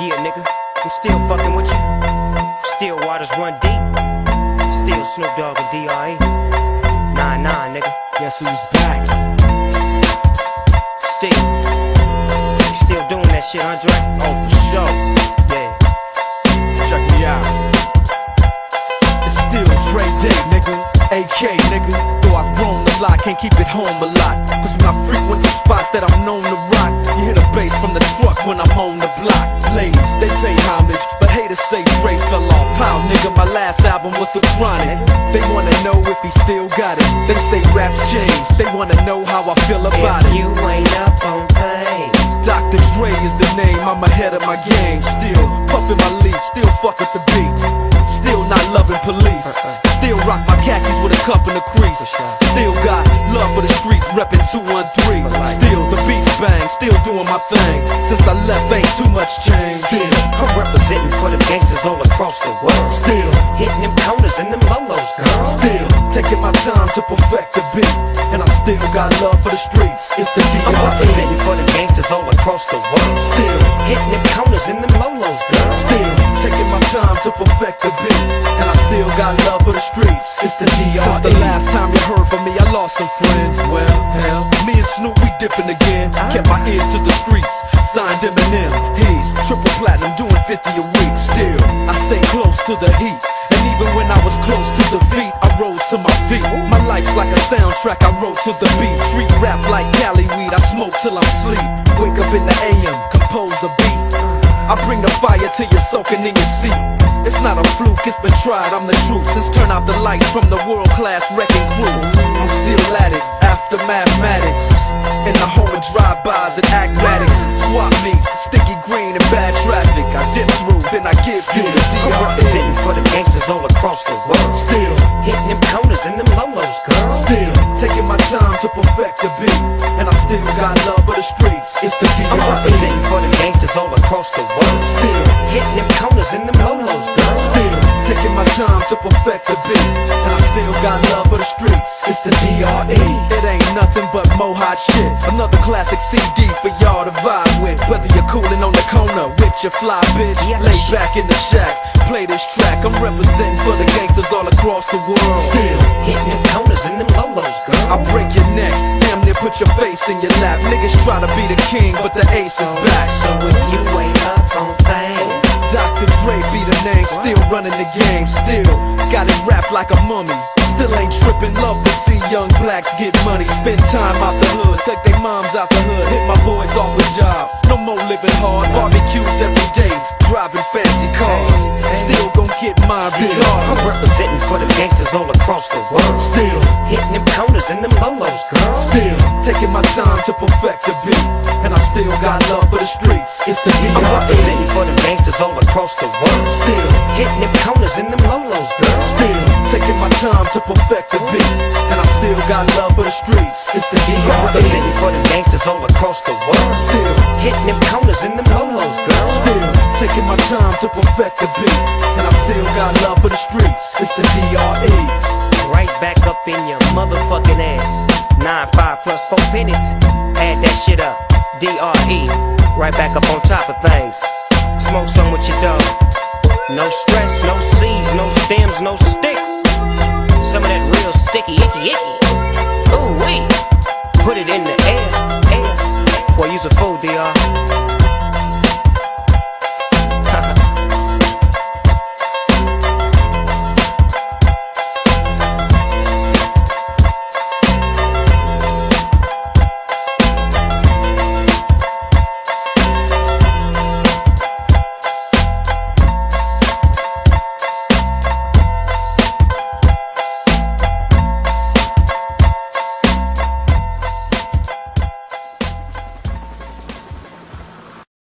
Yeah, nigga, I'm still fucking with you. Still waters run deep. Still Snoop Dogg and D.R.E. Nah, nah, nigga. Guess who's back? Still. Still doing that shit, Andre? Oh, for sure. Yeah. Check me out. It's still Dre Day, nigga. AK, nigga. Though I've grown a lot, can't keep it home a lot. Cause when I frequent the spots that I'm known to rock, you hear the bass from the truck when I'm on the block. Ladies, they pay homage, but haters say Dre fell off. How, nigga, my last album was The Chronic. They wanna know if he still got it. They say raps change, they wanna know how I feel about If it. you ain't up on things. Dr. Dre is the name, I'm ahead of my game. Still puffin' my leaf, still fuck with the beats. Still not loving police. Uh-uh. Still rock my khakis with a cuff and a crease. Still got love for the streets, reppin' 213. Still the beats bang, still doing my thing. Since I left, ain't too much change. Still, I'm representing for the gangsters all across the world. still, Hitting them corners and them lolos, girl. still taking my time to perfect the beat. And I still got love for the streets. It's the I'm representing for the gangsters all across the world. Still. Hitting them corners and them lolos, girl. Still taking my time to perfect the beat, and I still got love for the streets. It's the DR. Since the last time you heard from me, lost some friends. Well, hell, me and Snoop we dipping again. Kept my ear to the streets, signed Eminem. He's triple platinum, doing 50 a week. Still, I stay close to the heat. And even when I was close to defeat, I rose to my feet. My life's like a soundtrack I wrote to the beat. Street rap like Cali weed, I smoke till I'm sleep. Wake up in the AM, compose a beat. I bring the fire till you're soaking in your seat. It's not a fluke, it's been tried, I'm the truth. Since turn out the lights from the world class wrecking crew, I'm still at it after mathematics. In the home of drive-bys and acmatics, swap meets, sticky green and bad traffic. I dip through, then I give you the I'm DR. representing for the gangsters all across the world. Still, Hitting them corners and them lolos, girl. still taking my time to perfect the beat, and I still got love for the streets. It's the I'm DR. representing for the gangsters all across the world. Still. Hitting them and them lolos, girl. Still taking my time to perfect the beat, and I still got love for the streets. It's the DRE. It ain't nothing but mohawk shit. Another classic CD for y'all to vibe with. Whether you're cooling on the corner with your fly bitch, lay back in the shack, play this track. I'm representing for the gangsters all across the world. Still. Hitting them corners and them lolos, girl. I break your neck, damn near put your face in your lap. Niggas try to be the king, but the ace is back. So if you ain't up on things, Dr. Dre be the name, still running the game, still got it wrapped like a mummy. Still ain't tripping, love to see young blacks get money. Spend time out the hood, take their moms out the hood, hit my boys off with jobs. No more living hard, barbecues every day, driving fancy cars. Still gon' get mine I'm representing for the gangsters all across the world. Still, Hitting them corners and them lolos, girl. still taking my time to perfect the beat, and I still got love for the streets. It's the I'm DRE. representing for the gangsters all across the world. Still. Hitting them corners and them lolos, girl. Still taking my time to perfect the beat, and I still got love for the streets. It's the I'm representing for the gangsters all across the world. Still, Hitting them corners and them lolos, girl. Taking my time to perfect the beat, and I still got love for the streets. It's the DRE. Right back up in your motherfucking ass. Nine five plus four pennies. Add that shit up. DRE. Right back up on top of things. Smoke some with your dog. No stress, no seeds, no stems, no sticks. Some of that real sticky, icky, icky. Ooh wee. Put it in the air, air. Boy, use a fool, DR.